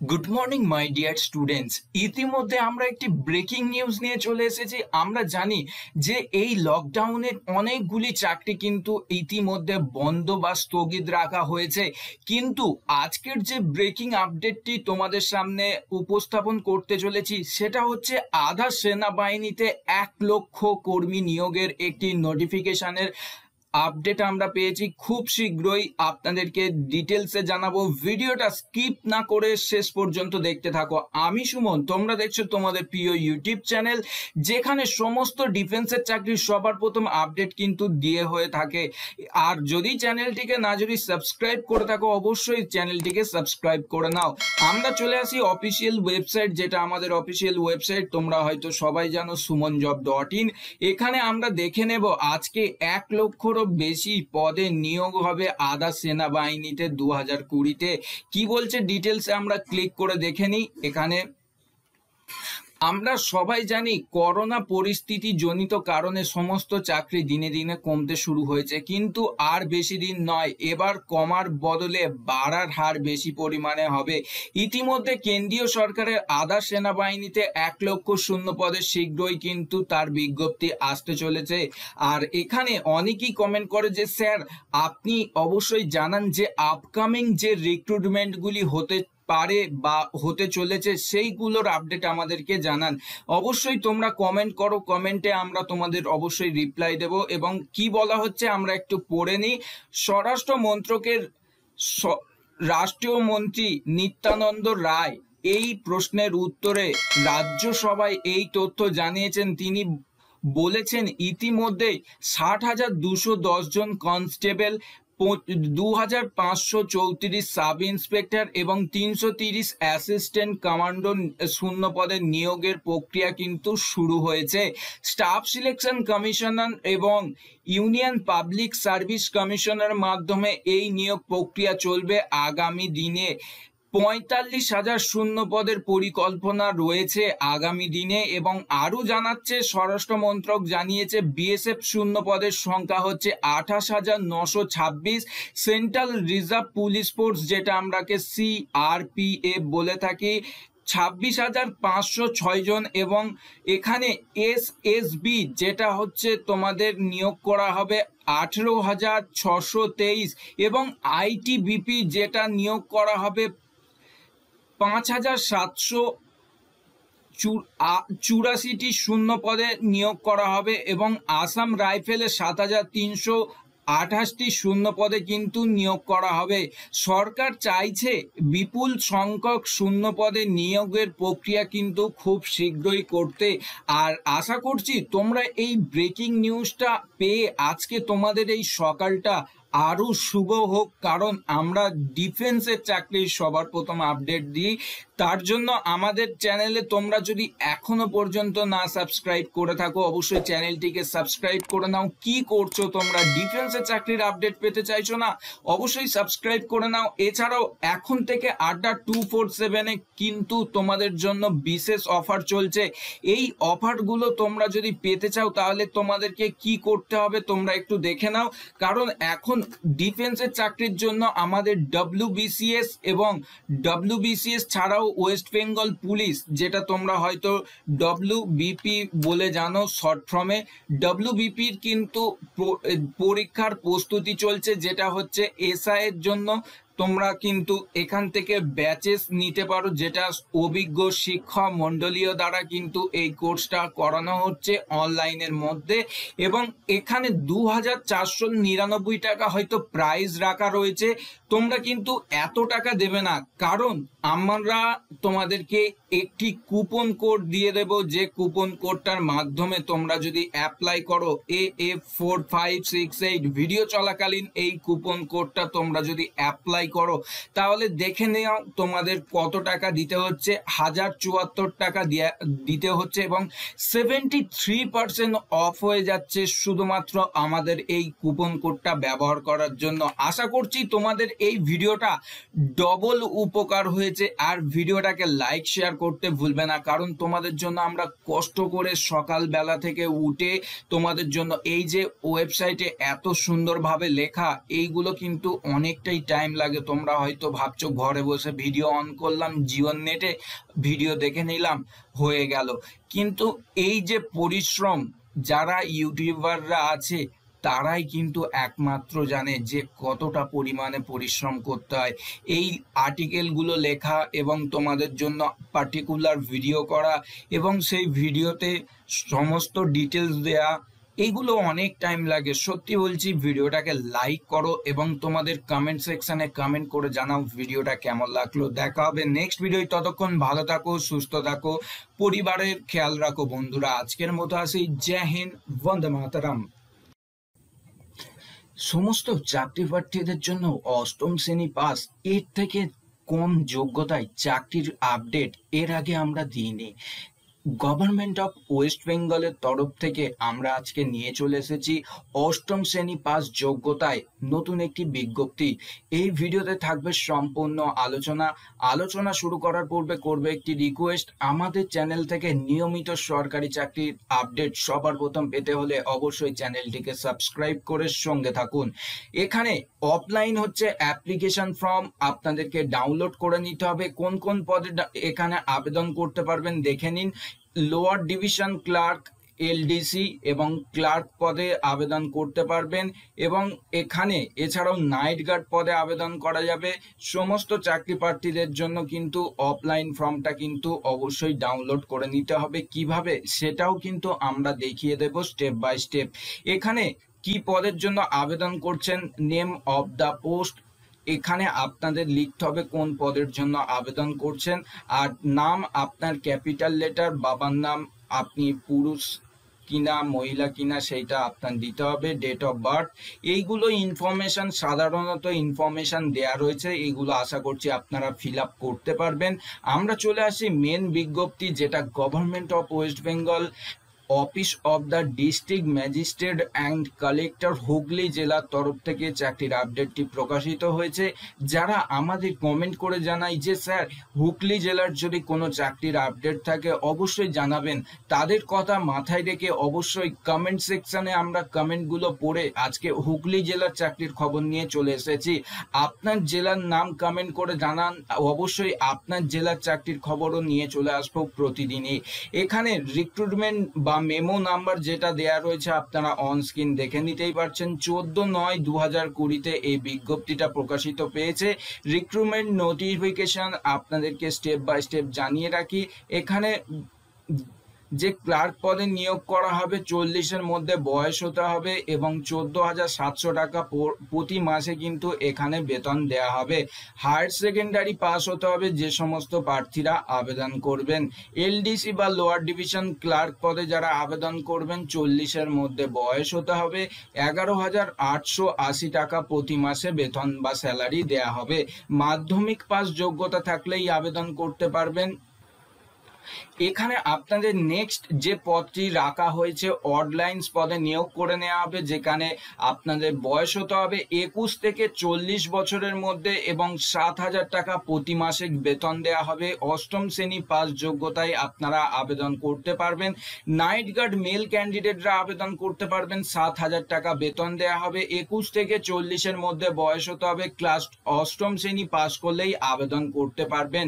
Good morning my dear students ইতিমধ্যে আমরা একটি ব্রেকিং নিউজ নিয়ে চলে এসেছি। আমরা জানি যে এই লকডাউনের অনেকগুলি চাকরি কিন্তু ইতিমধ্যে বন্ধ বা স্থগিত রাখা হয়েছে। কিন্তু আজকের যে ব্রেকিং আপডেটটি তোমাদের সামনে উপস্থাপন করতে চলেছি, সেটা হচ্ছে আধা সেনাবাহিনীতে এক লক্ষ কর্মী নিয়োগের একটি নোটিফিকেশনের আপডেট আমরা পেয়েছি খুব শীঘ্রই। আপনাদেরকে ডিটেলসে জানাব। ভিডিওটা স্কিপ না করে শেষ পর্যন্ত দেখতে থাকো। আমি সুমন, তোমরা দেখছ তোমাদের প্রিয় ইউটিউব চ্যানেল যেখানে সমস্ত ডিফেন্সের চাকরির সবার প্রথম আপডেট কিন্তু দিয়ে হয়ে থাকে। আর যদি চ্যানেলটিকে না যদি সাবস্ক্রাইব করে থাকো, অবশ্যই চ্যানেলটিকে সাবস্ক্রাইব করে নাও। আমরা চলে আসি অফিসিয়াল ওয়েবসাইট যেটা আমাদের অফিসিয়াল ওয়েবসাইট তোমরা হয়তো সবাই জানো সুমন জব ডট ইন এখানে আমরা দেখে নেব আজকে এক লক্ষর লক্ষেরও বেশি পদে নিয়োগ হবে আধা সেনাবাহিনীতে দু হাজার কুড়িতে। কি বলছে ডিটেলসে আমরা ক্লিক করে দেখে নিই। এখানে আমরা সবাই জানি করোনা পরিস্থিতি জনিত কারণে সমস্ত চাকরি দিনে দিনে কমতে শুরু হয়েছে, কিন্তু আর বেশি দিন নয়, এবার কমার বদলে বাড়ার হার বেশি পরিমাণে হবে। ইতিমধ্যে কেন্দ্রীয় সরকারের আধা সেনাবাহিনীতে এক লক্ষ শূন্য পদে শীঘ্রই কিন্তু তার বিজ্ঞপ্তি আসতে চলেছে। আর এখানে অনেকেই কমেন্ট করে যে, স্যার, আপনি অবশ্যই জানান যে আপকামিং যে রিক্রুটমেন্টগুলি হতে পারে বা হতে চলেছে, সেইগুলোর আপডেট আমাদেরকে জানান। অবশ্যই তোমরা কমেন্ট করো কমেন্টে আমরা তোমাদের অবশ্যই রিপ্লাই দেব এবং কি বলা হচ্ছে আমরা একটু পড়ে নিই। স্বরাষ্ট্র মন্ত্রকের রাষ্ট্রীয় মন্ত্রী নিত্যানন্দ রায় এই প্রশ্নের উত্তরে রাজ্যসভায় এই তথ্য জানিয়েছেন। তিনি বলেছেন ইতিমধ্যে ষাট হাজার দুশো জন কনস্টেবল দু হাজার পাঁচশো চৌত্রিশ সাব ইন্সপেক্টর এবং তিনশো তিরিশ অ্যাসিস্ট্যান্ট কমান্ডো শূন্য পদের নিয়োগের প্রক্রিয়া কিন্তু শুরু হয়েছে। স্টাফ সিলেকশন কমিশনার এবং ইউনিয়ন পাবলিক সার্ভিস কমিশনের মাধ্যমে এই নিয়োগ প্রক্রিয়া চলবে আগামী দিনে। পঁয়তাল্লিশ হাজার শূন্য পদের পরিকল্পনা রয়েছে আগামী দিনে এবং আরও জানাচ্ছে স্বরাষ্ট্র মন্ত্রক জানিয়েছে বিএসএফ শূন্য পদের সংখ্যা হচ্ছে আঠাশ হাজার নশো ছাব্বিশ। সেন্ট্রাল রিজার্ভ পুলিশ ফোর্স, যেটা আমরাকে সিআরপিএফ বলে থাকি, ছাব্বিশ হাজার পাঁচশো ছয় জন এবং এখানে এস এস বি যেটা হচ্ছে তোমাদের নিয়োগ করা হবে আঠেরো হাজার ছশো তেইশ এবং আইটিবিপি, যেটা নিয়োগ করা হবে পাঁচ হাজার সাতশো চুরাশিটি শূন্য পদে নিয়োগ করা হবে এবং আসাম রাইফেলে সাত হাজার তিনশো আঠাশটি শূন্য পদে কিন্তু নিয়োগ করা হবে। সরকার চাইছে বিপুল সংখ্যক শূন্য পদে নিয়োগের প্রক্রিয়া কিন্তু খুব শীঘ্রই করতে। আর আশা করছি তোমরা এই ব্রেকিং নিউজটা পেয়ে আজকে তোমাদের এই সকালটা আরও শুভ হোক কারণ আমরা ডিফেন্সের চাকরির সবার প্রথম আপডেট দিই। তার জন্য আমাদের চ্যানেলে তোমরা যদি এখনও পর্যন্ত না সাবস্ক্রাইব করে থাকো, অবশ্যই চ্যানেলটিকে সাবস্ক্রাইব করে নাও। কি করছ তোমরা? ডিফেন্সের চাকরির আপডেট পেতে চাইছো না? অবশ্যই সাবস্ক্রাইব করে নাও। এছাড়াও এখন থেকে আড্ডা টু ফোর সেভেনে কিন্তু তোমাদের জন্য বিশেষ অফার চলছে। এই অফারগুলো তোমরা যদি পেতে চাও, তাহলে তোমাদেরকে কি করতে হবে তোমরা একটু দেখে নাও। কারণ এখন ডিফেন্সের চাকরির জন্য আমাদের ডব্লিউবিসিএস এবং ডব্লিউবিসিএস ছাড়াও ওয়েস্ট বেঙ্গল পুলিশ যেটা তোমরা হয়তো ডব্লিউ বিপি বলে জানো শর্ট ফর্মে ডব্লিউ বিপির কিন্তু পরীক্ষার প্রস্তুতি চলছে, যেটা হচ্ছে এসআইয়ের জন্য। তোমরা কিন্তু এখান থেকে ব্যাচেস নিতে পারো, যেটা অভিজ্ঞ শিক্ষা মণ্ডলীয় দ্বারা কিন্তু এই কোর্সটা করানো হচ্ছে অনলাইনের মধ্যে। এবং এখানে দু হাজার চারশো নিরানব্বই টাকা হয়তো প্রাইস রাখা রয়েছে। তোমরা কিন্তু এত টাকা দেবে না, কারণ আমরা তোমাদেরকে একটি কুপন কোড দিয়ে দেব। যে কুপন কোডটার মাধ্যমে তোমরা যদি অ্যাপ্লাই করো A F four five six eight video চলাকালীন এই কুপন কোডটা তোমরা যদি অ্যাপ্লাই করো। তাহলে দেখে নেও তোমাদের কত টাকা দিতে হচ্ছে। হাজার চুয়াত্তর টাকা দিতে হচ্ছে এবং সেভেন্টি থ্রি পার্সেন্ট অফ হয়ে যাচ্ছে শুধুমাত্র আমাদের এই কুপন কোডটা ব্যবহার করার জন্য। আশা করছি তোমাদের এই ভিডিওটা ডবল উপকার হয়েছে। আর ভিডিওটাকে লাইক শেয়ার করতে ভুলবে না। কারণ তোমাদের জন্য আমরা কষ্ট করে সকালবেলা থেকে উঠে তোমাদের জন্য এই যে ওয়েবসাইটে এত সুন্দরভাবে লেখা, এইগুলো কিন্তু অনেকটাই টাইম লাগে তোমরা হয়তো ভাবছ ঘরে বসে ভিডিও অন করলাম জীবন নেটে ভিডিও দেখে নিলাম, হয়ে গেল। কিন্তু এই যে পরিশ্রম, যারা ইউটিউবাররা আছে, তারাই কিন্তু একমাত্র জানে যে কতটা পরিমাণে পরিশ্রম করতে হয়। এই আর্টিকেলগুলো লেখা এবং তোমাদের জন্য পার্টিকুলার ভিডিও করা এবং সেই ভিডিওতে সমস্ত ডিটেলস দেয়া এইগুলো অনেক টাইম লাগে। সত্যি বলছি, ভিডিওটাকে লাইক করো এবং তোমাদের কমেন্ট সেকশনে কমেন্ট করে জানাও ভিডিওটা কেমন লাগল। দেখা হবে নেক্সট ভিডিও ততক্ষণ ভালো থাকো, সুস্থ থাকো, পরিবারের খেয়াল রাখো বন্ধুরা। আজকের মতো আসি। জয় হিন্দ, বন্দে মাতারাম। সমস্ত চাকরি প্রার্থীদের জন্য অষ্টম শ্রেণি পাস এর থেকে কম যোগ্যতায় চাকরির আপডেট এর আগে আমরা দিইনি। গভর্নমেন্ট অফ ওয়েস্ট বেঙ্গলের তরফ থেকে আমরা আজকে নিয়ে চলে এসেছি অষ্টম শ্রেণি পাস যোগ্যতায় নতুন একটি বিজ্ঞপ্তি। এই ভিডিওতে থাকবে সম্পূর্ণ আলোচনা। আলোচনা শুরু করার পূর্বে করবে একটি রিকোয়েস্ট আমাদের চ্যানেল থেকে নিয়মিত সরকারি চাকরির আপডেট সবার প্রথম পেতে হলে অবশ্যই চ্যানেলটিকে সাবস্ক্রাইব করে সঙ্গে থাকুন। এখানে অফলাইন হচ্ছে অ্যাপ্লিকেশন ফর্ম আপনাদেরকে ডাউনলোড করে নিতে হবে। কোন কোন পদে এখানে আবেদন করতে পারবেন দেখে নিন। লোয়ার ডিভিশন ক্লার্ক, এলডিসি এবং ক্লার্ক পদে আবেদন করতে পারবেন এবং এখানে এছাড়াও নাইট গার্ড পদে আবেদন করা যাবে। সমস্ত চাকরি প্রার্থীদের জন্য কিন্তু অফলাইন ফর্মটা কিন্তু অবশ্যই ডাউনলোড করে নিতে হবে। কীভাবে? সেটাও কিন্তু আমরা দেখিয়ে দেব স্টেপ বাই স্টেপ। এখানে কি পদের জন্য আবেদন করছেন? নেম অফ দ্য পোস্ট এখানে আপনাদের লিখতে হবে কোন পদের জন্য আবেদন করছেন। আর নাম, আপনার ক্যাপিটাল লেটার, বাবার নাম, আপনি পুরুষ কিনা, মহিলা কিনা সেইটা আপনার দিতে হবে ডেট অফ বার্থ এইগুলো ইনফরমেশন সাধারণত ইনফরমেশন দেয়া রয়েছে, এইগুলো আশা করছি আপনারা ফিল করতে পারবেন। আমরা চলে আসি মেন বিজ্ঞপ্তি, যেটা government of west bengal office of the district magistrate and collector Hooghly জেলার তরফ থেকে চাকরির আপডেটটি প্রকাশিত হয়েছে। যারা আমাদের কমেন্ট করে জানাই যে, স্যার, হুগলি জেলার যদি কোনো চাকরির আপডেট থাকে, অবশ্যই জানাবেন। তাদের কথা মাথায় রেখে অবশ্যই কমেন্ট সেকশনে আমরা কমেন্টগুলো পড়ে আজকে হুগলি জেলার চাকরির খবর নিয়ে চলে এসেছি। আপনার জেলার নাম কমেন্ট করে জানান। অবশ্যই আপনার জেলার চাকরির খবরও নিয়ে চলে আসব প্রতিদিনই। এখানে রিক্রুটমেন্ট বা মেমো নাম্বার যেটা দেয়া রয়েছে আপনারা অন স্ক্রিন দেখে নিতেই পারছেন। চোদ্দ নয় দু হাজার কুড়িতে এই বিজ্ঞপ্তিটা প্রকাশিত পেয়েছে। রিক্রুটমেন্ট নোটিফিকেশন আপনাদেরকে স্টেপ বাই স্টেপ জানিয়ে রাখি। এখানে যে ক্লার্ক পদে নিয়োগ করা হবে চল্লিশের মধ্যে বয়স হতে হবে এবং চোদ্দ হাজার সাতশো টাকা প্রতি মাসে কিন্তু এখানে বেতন দেয়া হবে। হায়ার সেকেন্ডারি পাস হতে হবে যে সমস্ত প্রার্থীরা আবেদন করবেন। এলডিসি বা লোয়ার ডিভিশন ক্লার্ক পদে যারা আবেদন করবেন চল্লিশের মধ্যে বয়স হতে হবে। এগারো হাজার আটশো আশি টাকা প্রতি মাসে বেতন বা স্যালারি দেয়া হবে। মাধ্যমিক পাস যোগ্যতা থাকলেই আবেদন করতে পারবেন। এখানে আপনাদের নেক্সট যে পদটি রাখা হয়েছে, অডলাইন্স পদে নিয়োগ করে নেওয়া হবে, যেখানে আপনাদের বয়স হতে হবে একুশ থেকে চল্লিশ বছরের মধ্যে এবং সাত হাজার টাকা প্রতি মাসে বেতন দেওয়া হবে। অষ্টম শ্রেণি পাস যোগ্যতায় আপনারা আবেদন করতে পারবেন। নাইট গার্ড মেল ক্যান্ডিডেটরা আবেদন করতে পারবেন। সাত হাজার টাকা বেতন দেওয়া হবে। একুশ থেকে চল্লিশের মধ্যে বয়স হতে হবে। ক্লাস অষ্টম শ্রেণি পাস করলেই আবেদন করতে পারবেন।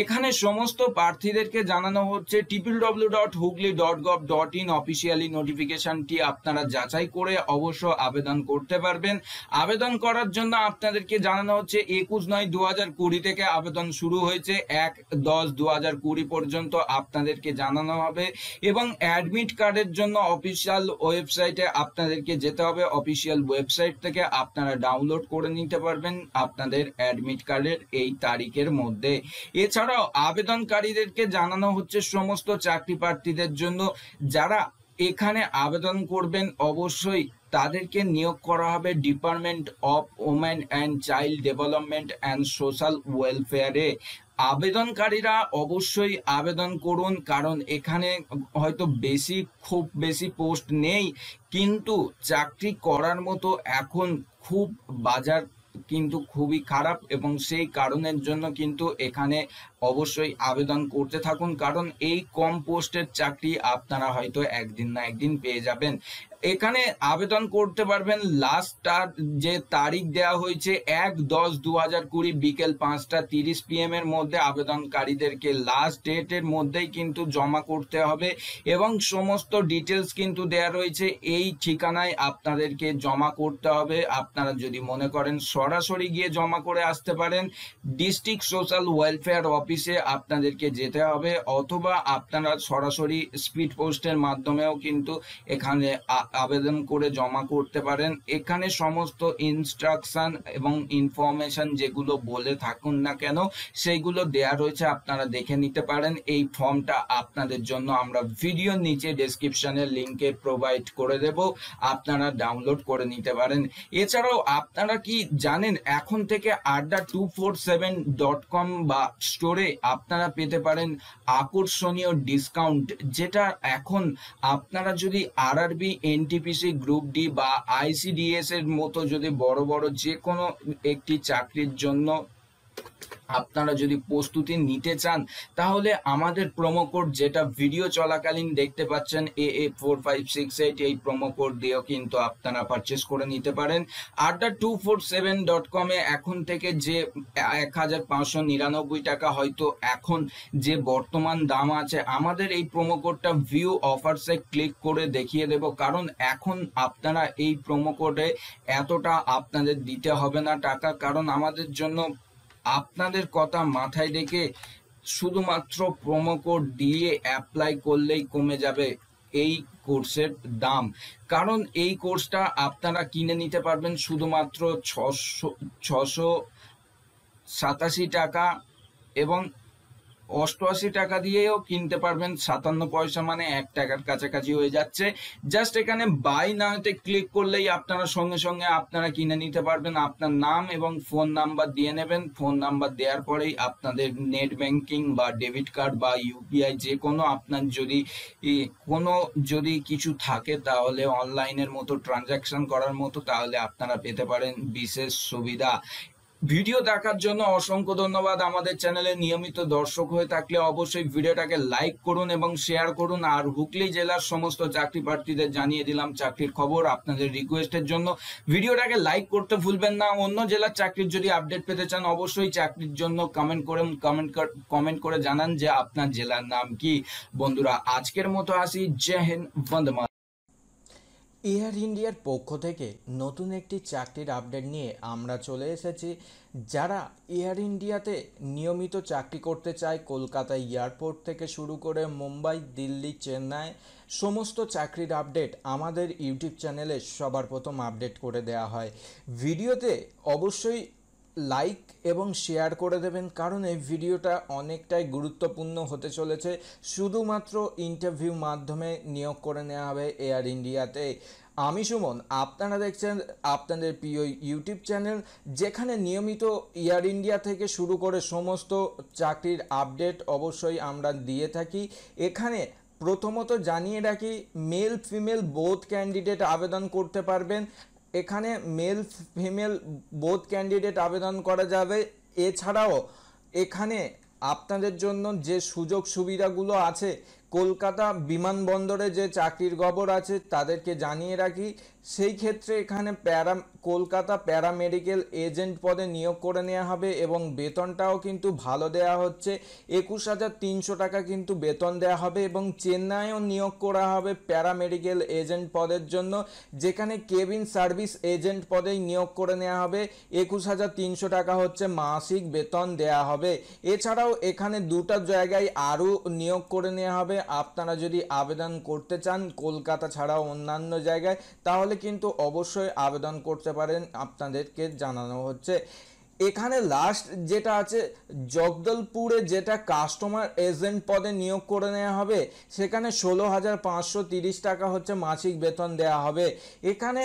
এখানে সমস্ত প্রার্থীদেরকে জানানো হচ্ছে triple W dot Hooghly dot gov dot in officially নোটিফিকেশনটি আপনারা যাচাই করে অবশ্য আবেদন করতে পারবেন। আবেদন করার জন্য আপনাদেরকে জানানো হচ্ছে একুশ নয় দু হাজার কুড়ি থেকে আবেদন শুরু হয়েছে, এক দশ দু হাজার কুড়ি পর্যন্ত আপনাদেরকে জানানো হবে এবং অ্যাডমিট কার্ডের জন্য অফিসিয়াল ওয়েবসাইটে আপনাদেরকে যেতে হবে। অফিসিয়াল ওয়েবসাইট থেকে আপনারা ডাউনলোড করে নিতে পারবেন আপনাদের অ্যাডমিট কার্ডের এই তারিখের মধ্যে। এছাড়াও আবেদনকারীদেরকে জানানো হচ্ছে সমস্ত চাকরি প্রার্থীদের জন্য। যারা এখানে আবেদন করবেন, অবশ্যই তাদেরকে নিয়োগ করা হবে department of women and child development and social ওয়েলফেয়ারে আবেদনকারীরা অবশ্যই আবেদন করুন, কারণ এখানে হয়তো বেশি, খুব বেশি পোস্ট নেই। কিন্তু চাকরি করার মতো এখন খুব বাজার কিন্তু খুবই খারাপ এবং সেই কারণের জন্য কিন্তু এখানে অবশ্যই আবেদন করতে থাকুন, কারণ এই কম পোস্টের চাকরি আপনারা হয়তো একদিন না একদিন পেয়ে যাবেন। এখানে আবেদন করতে পারবেন লাস্ট যে তারিখ দেওয়া হয়েছে এক দশ দু হাজার কুড়ি বিকেল পাঁচটা তিরিশ পিএম এর মধ্যে আবেদনকারীদেরকে লাস্ট ডেটের মধ্যেই কিন্তু জমা করতে হবে এবং সমস্ত ডিটেলস কিন্তু দেয়া রয়েছে, এই ঠিকানায় আপনাদেরকে জমা করতে হবে। আপনারা যদি মনে করেন সরাসরি গিয়ে জমা করে আসতে পারেন। ডিস্ট্রিক্ট সোশ্যাল ওয়েলফেয়ার অফিসে আপনাদেরকে যেতে হবে অথবা আপনারা সরাসরি স্পিড পোস্টের মাধ্যমেও কিন্তু এখানে আবেদন করে জমা করতে পারেন। এখানে সমস্ত ইনস্ট্রাকশন এবং ইনফরমেশন যেগুলো বলে থাকুন না কেন, সেইগুলো দেয়া রয়েছে, আপনারা দেখে নিতে পারেন। এই ফর্মটা আপনাদের জন্য আমরা ভিডিও নিচে ডেসক্রিপশনের লিঙ্কে প্রোভাইড করে দেব, আপনারা ডাউনলোড করে নিতে পারেন। এছাড়াও আপনারা কি জানেন, এখন থেকে Adda two four seven dot com বা স্টোরে আপনারা পেতে পারেন আকর্ষণীয় ডিসকাউন্ট যেটা এখন আপনারা যদি R RB N NTPC group D বা আইসিডিএস এর মতো যদি বড় বড় যে কোনো একটি চাকরির জন্য আপনারা যদি প্রস্তুতি নিতে চান, তাহলে আমাদের প্রোমো কোড যেটা ভিডিও চলাকালীন দেখতে পাচ্ছেন A A four five six eight এই প্রোমো কোড দিয়েও কিন্তু আপনারা পারচেস করে নিতে পারেন। আর আড্ডা টু ফোর সেভেন ডট কমে এখন থেকে যে এক হাজার পাঁচশো নিরানব্বই টাকা হয়তো এখন যে বর্তমান দাম আছে, আমাদের এই প্রোমো কোডটা ভিউ অফার্সে ক্লিক করে দেখিয়ে দেব। কারণ এখন আপনারা এই প্রোমো কোডে এতটা আপনাদের দিতে হবে না টাকা, কারণ আমাদের জন্য আপনাদের কথা মাথায় রেখে শুধুমাত্র প্রোমো কোড দিয়ে অ্যাপ্লাই করলেই কমে যাবে এই কোর্সের দাম। কারণ এই কোর্সটা আপনারা কিনে নিতে পারবেন শুধুমাত্র ছশো ছশো সাতাশি টাকা এবং অষ্টআশি টাকা দিয়েও কিনতে পারবেন। সাতান্ন পয়সা মানে এক টাকার কাছাকাছি হয়ে যাচ্ছে। জাস্ট এখানে বাই নাওতে ক্লিক করলেই আপনারা সঙ্গে সঙ্গে আপনারা কিনে নিতে পারবেন। আপনার নাম এবং ফোন নাম্বার দিয়ে নেবেন। ফোন নাম্বার দেওয়ার পরেই আপনাদের নেট ব্যাংকিং বা ডেবিট কার্ড বা ইউপিআই যে কোনো আপনার যদি কোনো যদি কিছু থাকে তাহলে অনলাইনের মতো ট্রানজাকশন করার মতো তাহলে আপনারা পেতে পারেন বিশেষ সুবিধা। ভিডিও দেখার জন্য অসংখ্য ধন্যবাদ আমাদের চ্যানেলে নিয়মিত দর্শক হয়ে থাকলে অবশ্যই ভিডিওটাকে লাইক করুন এবং শেয়ার করুন। আর হুগলি জেলার সমস্ত চাকরি প্রার্থীদের জানিয়ে দিলাম চাকরির খবর আপনাদের রিকোয়েস্টের জন্য। ভিডিওটাকে লাইক করতে ভুলবেন না। অন্য জেলার চাকরির যদি আপডেট পেতে চান অবশ্যই চাকরির জন্য কমেন্ট করে কমেন্ট কমেন্ট করে জানান যে আপনার জেলার নাম কি। বন্ধুরা, আজকের মতো আসি। জয় হিন্দ, বন্দে এয়ার ইন্ডিয়ার পক্ষ থেকে নতুন একটি চাকরির আপডেট নিয়ে আমরা চলে এসেছি। যারা এয়ার ইন্ডিয়াতে নিয়মিত চাকরি করতে চায়, কলকাতা এয়ারপোর্ট থেকে শুরু করে মুম্বাই, দিল্লি, চেন্নাই, সমস্ত চাকরির আপডেট আমাদের ইউটিউব চ্যানেলে সবার প্রথম আপডেট করে দেওয়া হয়। ভিডিওতে অবশ্যই লাইক এবং শেয়ার করে দেবেন কারণ এই ভিডিওটা অনেকটাই গুরুত্বপূর্ণ হতে চলেছে। শুধুমাত্র ইন্টারভিউ মাধ্যমে নিয়োগ করে নেওয়া হবে এয়ার ইন্ডিয়াতে আমি সুমন, আপনারা দেখছেন আপনাদের প্রিয় ইউটিউব চ্যানেল যেখানে নিয়মিত এয়ার ইন্ডিয়া থেকে শুরু করে সমস্ত চাকরির আপডেট অবশ্যই আমরা দিয়ে থাকি। এখানে প্রথমত জানিয়ে রাখি মেল ফিমেল বোথ ক্যান্ডিডেট আবেদন করতে পারবেন। এখানে মেল ফিমেল বোথ ক্যান্ডিডেট আবেদন করা যাবে। এছাড়াও এখানে আপনাদের জন্য যে সুযোগ সুবিধাগুলো আছে কলকাতা বিমানবন্দরে যে চাকরির গবর আছে, তাদেরকে জানিয়ে রাখি, সেই ক্ষেত্রে এখানে প্যারা কলকাতা প্যারামেডিক্যাল এজেন্ট পদে নিয়োগ করে নেওয়া হবে এবং বেতনটাও কিন্তু ভালো দেওয়া হচ্ছে। একুশ হাজার তিনশো টাকা কিন্তু বেতন দেওয়া হবে এবং চেন্নাইও নিয়োগ করা হবে প্যারামেডিক্যাল এজেন্ট পদের জন্য, যেখানে কেবিন সার্ভিস এজেন্ট পদেই নিয়োগ করে নেওয়া হবে। একুশ হাজার তিনশো টাকা হচ্ছে মাসিক বেতন দেওয়া হবে। এছাড়াও এখানে দুটো জায়গায় আরও নিয়োগ করে নেওয়া হবে। আপনারা যদি আবেদন করতে চান কলকাতা ছাড়াও অন্যান্য জায়গায়, তাহলে কিন্তু অবশ্যই আবেদন করতে পারেন, আপনাদেরকে জানানো হচ্ছে। এখানে লাস্ট যেটা আছে, জগদলপুরে যেটা কাস্টমার এজেন্ট পদে নিয়োগ করে নেওয়া হবে, সেখানে ষোলো হাজার পাঁচশো তিরিশ টাকা হচ্ছে মাসিক বেতন দেওয়া হবে। এখানে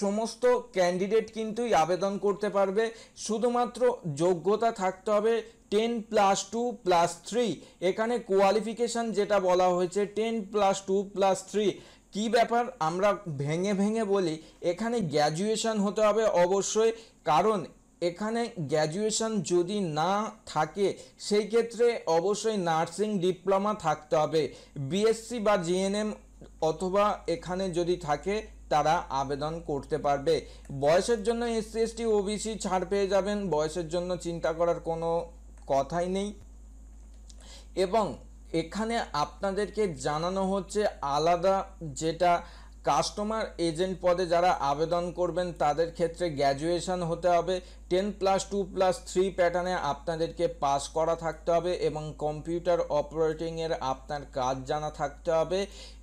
সমস্ত ক্যান্ডিডেট কিন্তুই আবেদন করতে পারবে। শুধুমাত্র যোগ্যতা থাকতে হবে ten plus two plus three এখানে কোয়ালিফিকেশান যেটা বলা হয়েছে ten plus two plus three কি ব্যাপার? আমরা ভেঙে ভেঙে বলি, এখানে গ্র্যাজুয়েশন হতে হবে অবশ্যই। কারণ এখানে গ্র্যাজুয়েশন যদি না থাকে, সেই ক্ষেত্রে অবশ্যই নার্সিং ডিপ্লোমা থাকতে হবে। বিএসসি বা জিএনএম অথবা এখানে যদি থাকে তারা আবেদন করতে পারবে। বয়সের জন্য এসসি এসটি ওবিসি ছাড় পেয়ে যাবেন। বয়সের জন্য চিন্তা করার কোনো কথাই নেই। এবং এখানে আপনাদেরকে জানানো হচ্ছে আলাদা যেটা কাস্টমার এজেন্ট পদে যারা আবেদন করবেন, তাদের ক্ষেত্রে গ্র্যাজুয়েশন হতে হবে। Ten plus, two plus, three প্যাটার্নে আপনাদেরকে পাস করা থাকতে হবে এবং কম্পিউটার অপারেটিংয়ের আপনার কাজ জানা থাকতে হবে।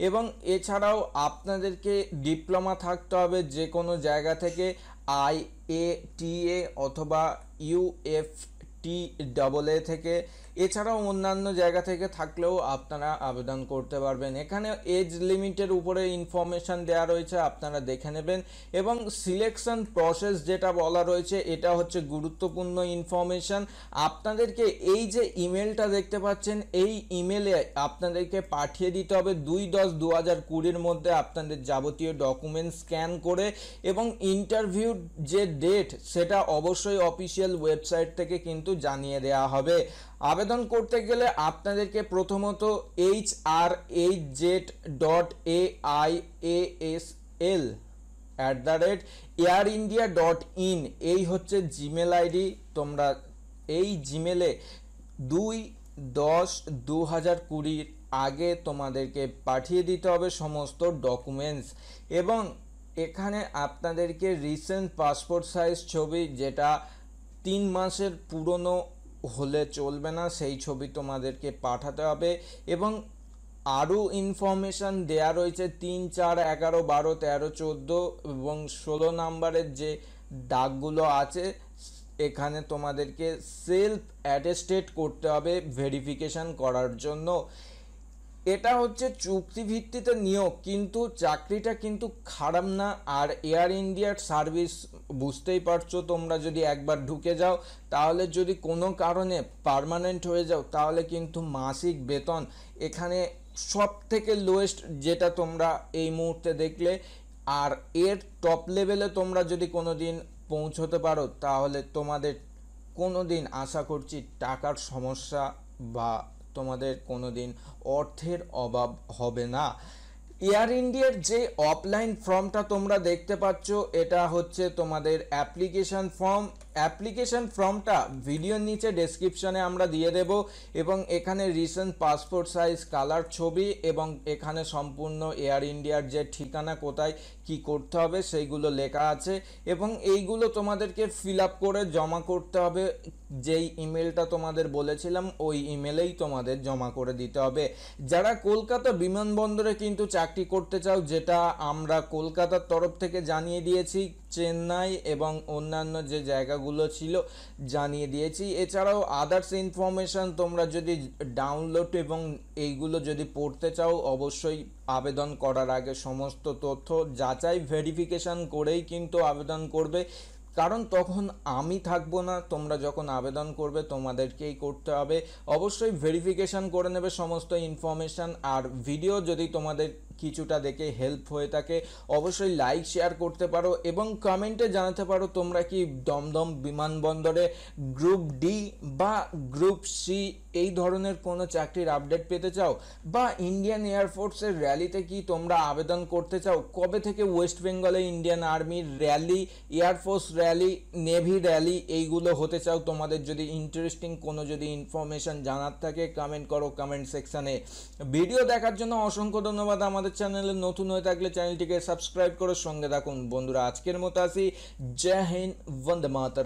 এবং এছাড়াও আপনাদেরকে ডিপ্লোমা থাকতে হবে যে কোনো জায়গা থেকে আই এ টি এ অথবা ইউএফ টি ডবল এ থেকে। এছাড়াও অন্যান্য জায়গা থেকে থাকলেও আপনারা আবেদন করতে পারবেন। এখানে এজ লিমিটের উপরে ইনফরমেশান দেওয়া রয়েছে, আপনারা দেখে নেবেন। এবং সিলেকশন প্রসেস যেটা বলা রয়েছে, এটা হচ্ছে গুরুত্বপূর্ণ ইনফরমেশান আপনাদেরকে এই যে ইমেলটা দেখতে পাচ্ছেন, এই ইমেলে আপনাদেরকে পাঠিয়ে দিতে হবে দুই দশ দু হাজার কুড়ির মধ্যে আপনাদের যাবতীয় ডকুমেন্ট স্ক্যান করে। এবং ইন্টারভিউ যে ডেট সেটা অবশ্যই অফিসিয়াল ওয়েবসাইট থেকে কিন্তু জানিয়ে দেওয়া হবে। আবেদন করতে গেলে আপনাদেরকে প্রথমত H R H Z dot A I A S L at the rate Air India dot in এই হচ্ছে জিমেল আইডি তোমরা এই জিমেলে দুই দশ দু হাজার কুড়ির আগে তোমাদেরকে পাঠিয়ে দিতে হবে সমস্ত ডকুমেন্টস এবং এখানে আপনাদেরকে রিসেন্ট পাসপোর্ট সাইজ ছবি, যেটা তিন মাসের পুরনো হলে চলবে না, সেই ছবি তোমাদেরকে পাঠাতে হবে। এবং আরও ইনফরমেশান দেয়া রয়েছে, তিন, চার, এগারো, বারো, তেরো, চোদ্দ এবং ষোলো নাম্বারের যে ডাকগুলো আছে, এখানে তোমাদেরকে সেলফ অ্যাটেস্টেড করতে হবে ভেরিফিকেশান করার জন্য। এটা হচ্ছে চুক্তিভিত্তিতে নিয়োগ, কিন্তু চাকরিটা কিন্তু খারাপ না। আর এয়ার ইন্ডিয়ার সার্ভিস বুঝতেই পারছ তোমরা যদি একবার ঢুকে যাও, তাহলে যদি কোনো কারণে পারমানেন্ট হয়ে যাও, তাহলে কিন্তু মাসিক বেতন এখানে সব থেকে লোয়েস্ট যেটা তোমরা এই মুহূর্তে দেখলে। আর এর টপ লেভেলে তোমরা যদি কোনো দিন পৌঁছতে পারো, তাহলে তোমাদের কোনো দিন আশা করছি টাকার সমস্যা বা তোমাদের কোনো দিন অর্থের অভাব হবে না। এয়ার ইন্ডিয়ার যে অফলাইন ফর্মটা তোমরা দেখতে পাচ্ছ, এটা হচ্ছে তোমাদের অ্যাপ্লিকেশান ফর্ম অ্যাপ্লিকেশন ফর্মটা ভিডিওর নিচে ডেসক্রিপশনে আমরা দিয়ে দেব এবং এখানে রিসেন্ট পাসপোর্ট সাইজ কালার ছবি এবং এখানে সম্পূর্ণ এয়ার ইন্ডিয়ার যে ঠিকানা, কোথায় কি করতে হবে সেইগুলো লেখা আছে এবং এইগুলো তোমাদেরকে ফিল আপ করে জমা করতে হবে। যেই ইমেলটা তোমাদের বলেছিলাম, ওই ইমেলেই তোমাদের জমা করে দিতে হবে। যারা কলকাতা বিমানবন্দরে কিন্তু চাকরি করতে চাও, যেটা আমরা কলকাতার তরফ থেকে জানিয়ে দিয়েছি, চেন্নাই এবং অন্যান্য যে জায়গাগুলো ছিল, জানিয়ে দিয়েছি। এছাড়াও আদার্স ইনফরমেশান তোমরা যদি ডাউনলোড এবং এইগুলো যদি পড়তে চাও, অবশ্যই আবেদন করার আগে সমস্ত তথ্য যাচাই ভেরিফিকেশান করেই কিন্তু আবেদন করবে। কারণ তখন আমি থাকব না, তোমরা যখন আবেদন করবে তোমাদেরকেই করতে হবে। অবশ্যই ভেরিফিকেশান করে নেবে সমস্ত ইনফরমেশান আর ভিডিও যদি তোমাদের কিছুটা দেখে হেল্প হয়ে থাকে। অবশ্যই লাইক শেয়ার করতে পারো এবং কমেন্টে জানাতে পারো তোমরা কি দমদম বিমানবন্দরে গ্রুপ ডি বা গ্রুপ সি এই ধরনের কোনো চাকরির আপডেট পেতে চাও? বা ইন্ডিয়ান এয়ারফোর্সের র্যালিতে কি তোমরা আবেদন করতে চাও? কবে থেকে ওয়েস্ট বেঙ্গলে ইন্ডিয়ান আর্মির rally air force rally navy rally এইগুলো হতে চাও? তোমাদের যদি ইন্টারেস্টিং কোনো যদি ইনফরমেশান জানার থাকে কমেন্ট করো কমেন্ট সেকশানে ভিডিও দেখার জন্য অসংখ্য ধন্যবাদ আমাদের চ্যানেলে নতুন হয়ে থাকলে চ্যানেলটিকে সাবস্ক্রাইব করে সঙ্গে থাকুন। বন্ধুরা, আজকের মতো আসি। জয় হিন্দ, বন্দে মাতার